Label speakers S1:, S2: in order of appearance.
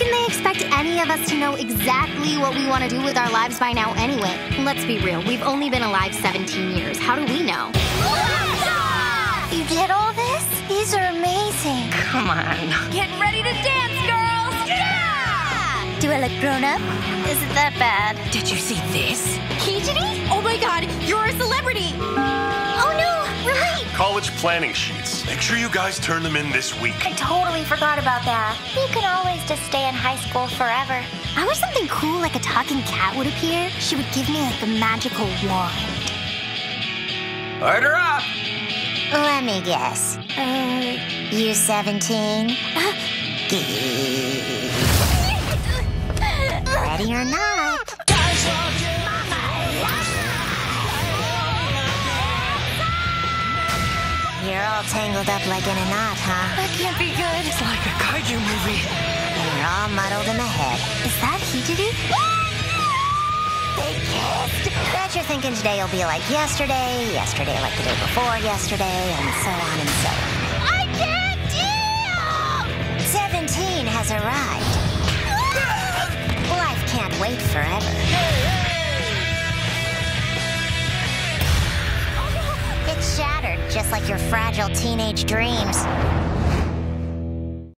S1: can they expect any of us to know exactly what we want to do with our lives by now anyway? Let's be real, we've only been alive 17 years. How do we know?
S2: You did all this? These are amazing.
S3: Come on.
S2: Getting ready to dance, girls! Yeah! Do I look grown up? Is it that bad?
S3: Did you see this?
S2: Kijini? Oh my god, you're a celebrity! Oh no, really?
S4: College planning sheets. Make sure you guys turn them in this week.
S2: I totally forgot about that. You can always just stay in high school forever.
S1: I wish something cool like a talking cat would appear. She would give me like a magical wand.
S5: Order up!
S2: Let me guess. Uh, you 17? Ready or not? You're all tangled up like in a knot, huh?
S3: That can't be good.
S2: All muddled in the head.
S1: Is that Hijiri?
S2: They kissed! Bet you're thinking today will be like yesterday, yesterday like the day before yesterday, and so on and so on. I can't deal! 17 has arrived. Life can't wait forever. It's shattered, just like your fragile teenage dreams.